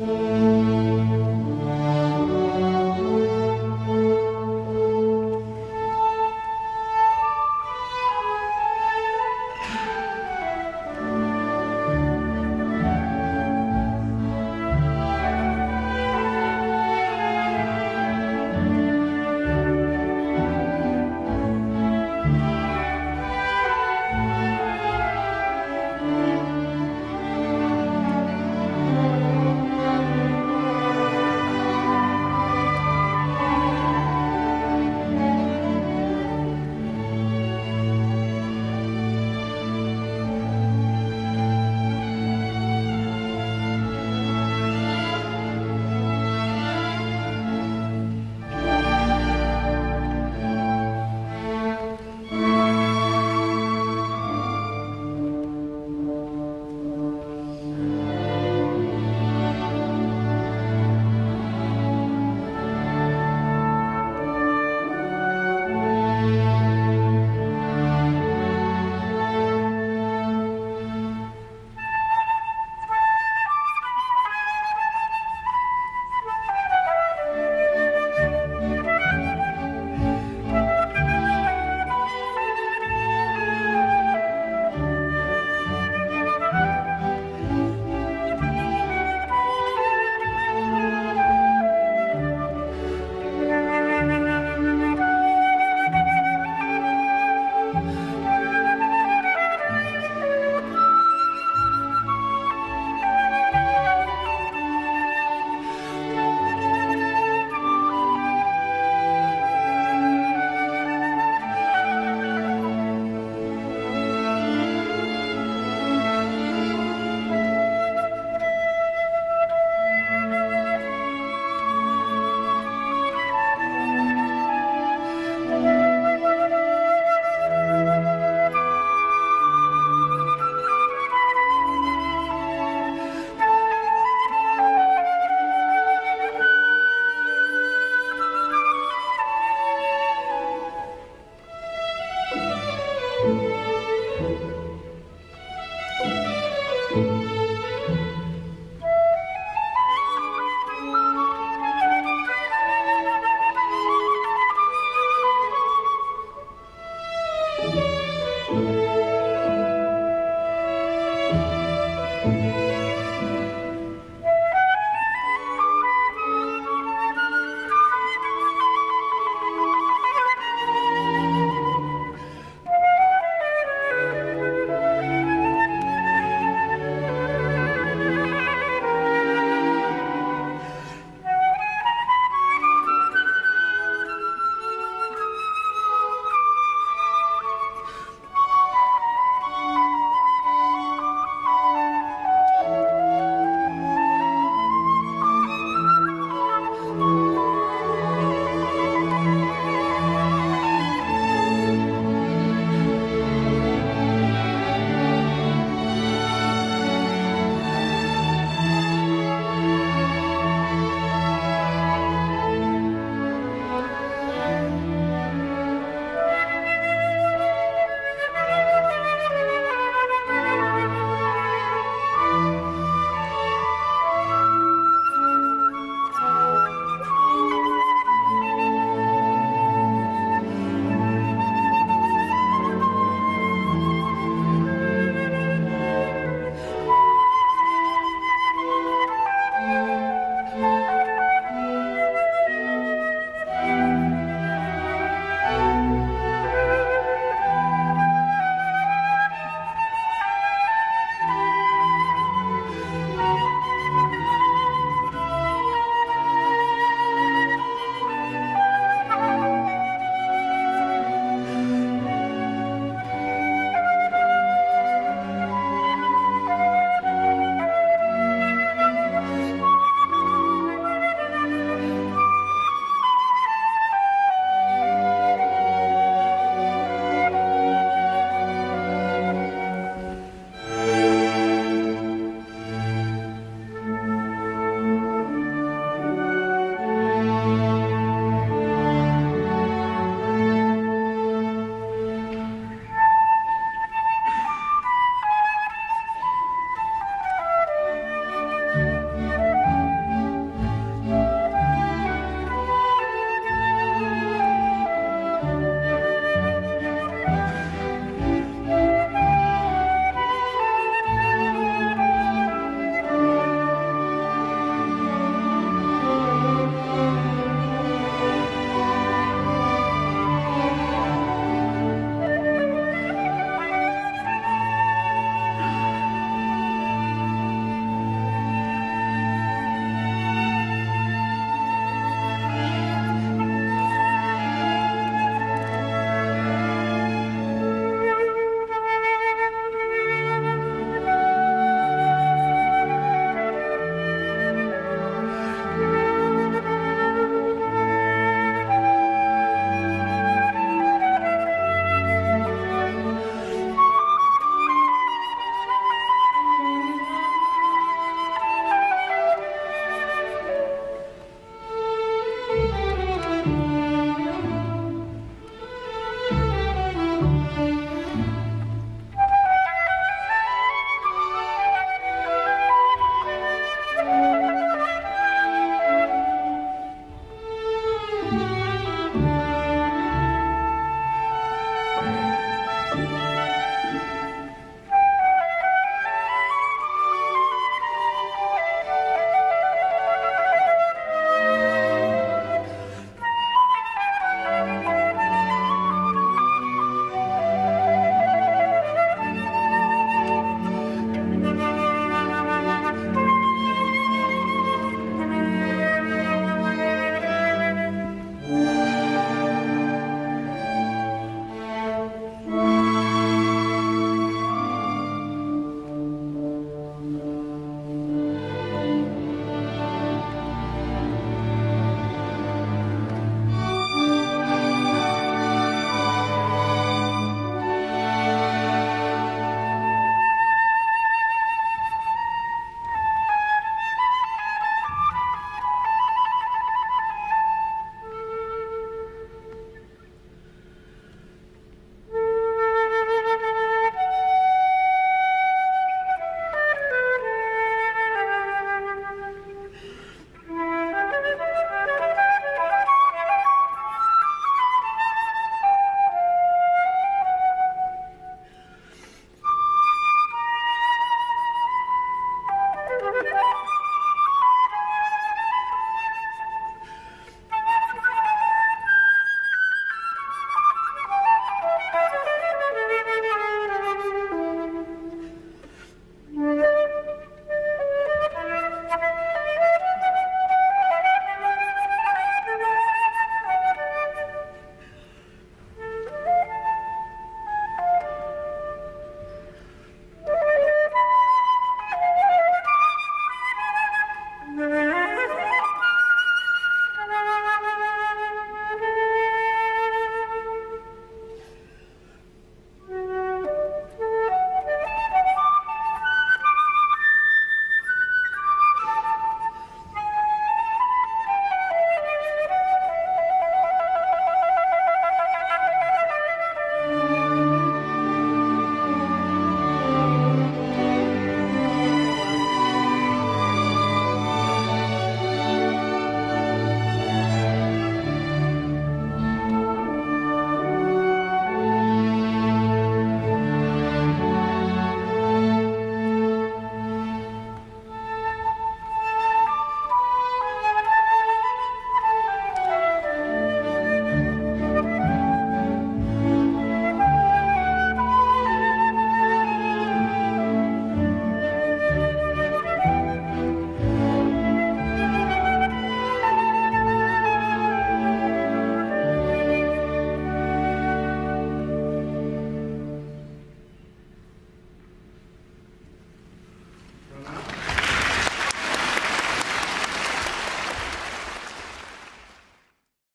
Bye.